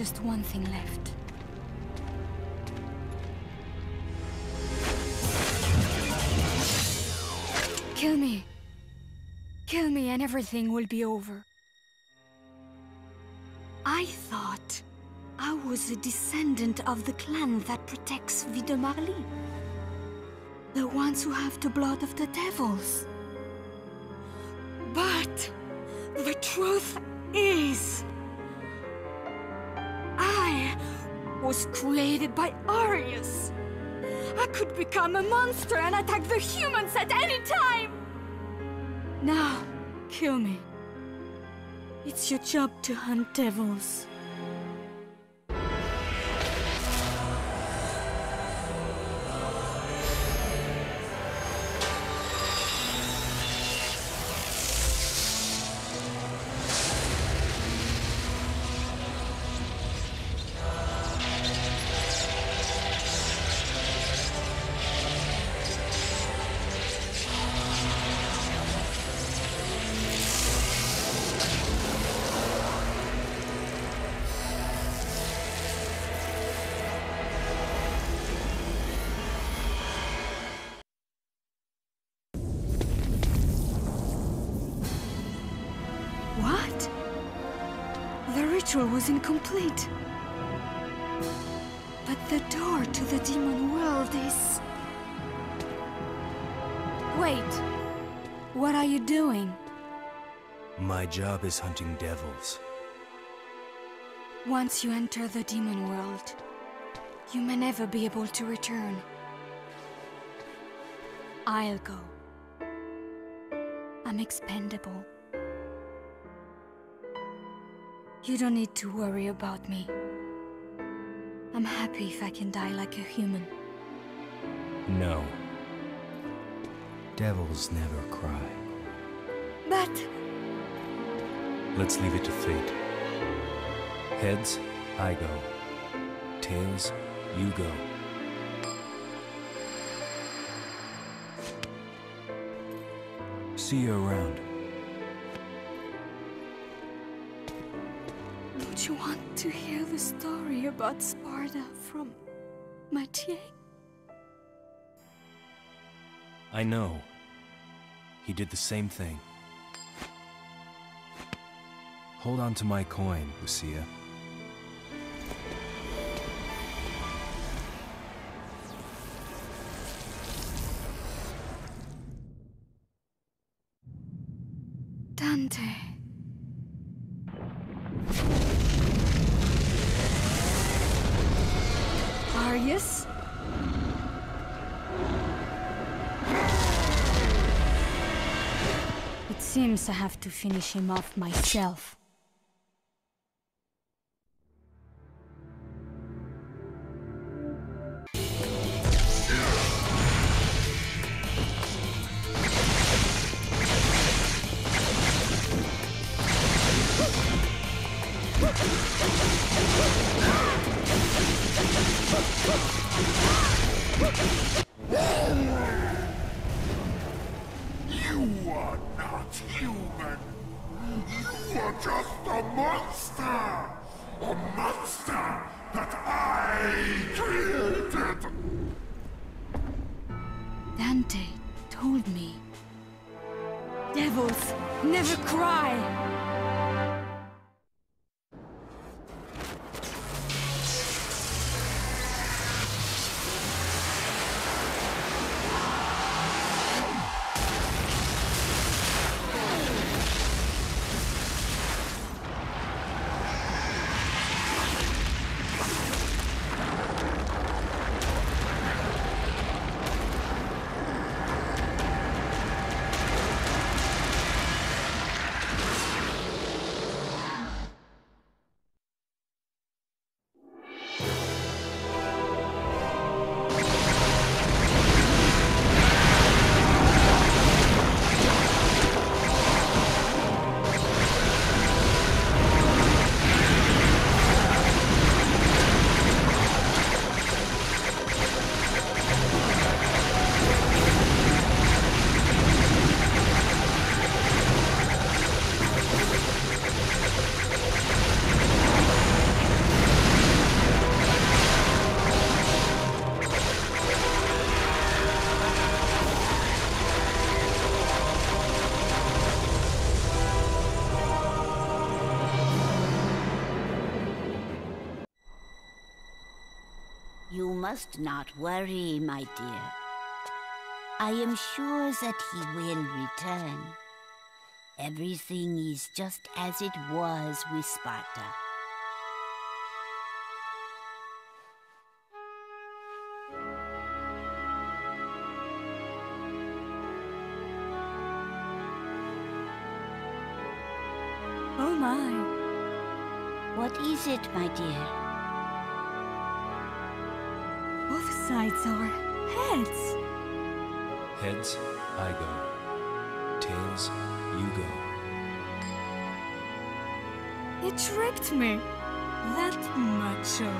just one thing left. Kill me. Kill me and everything will be over. I thought I was a descendant of the clan that protects Vie Marli. The ones who have the blood of the devils. But the truth is... was created by Arius. I could become a monster and attack the humans at any time! Now, kill me. It's your job to hunt devils. Ritual was incomplete. But the door to the demon world is... Wait. What are you doing? My job is hunting devils. Once you enter the demon world, you may never be able to return. I'll go. I'm expendable. You don't need to worry about me. I'm happy if I can die like a human. No. Devils never cry. But... Let's leave it to fate. Heads, I go. Tails, you go. See you around. You want to hear the story about Sparda from Matier? I know. He did the same thing. Hold on to my coin, Lucia. Seems I have to finish him off myself. Are just a monster. A monster that I created. Dante told me. Devils never cry! Must not worry, my dear. I am sure that he will return. Everything is just as it was with Sparda. Oh my. What is it, my dear? Both sides are heads. Heads, I go. Tails, you go. It tricked me. That macho.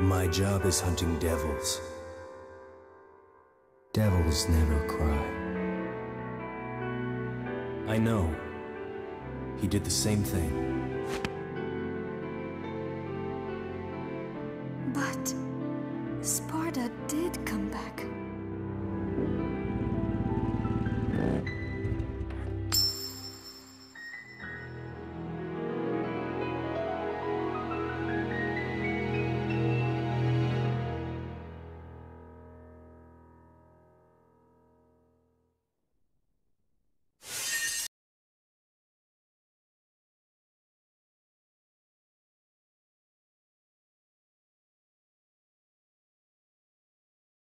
My job is hunting devils. Devils never cry. I know. He did the same thing.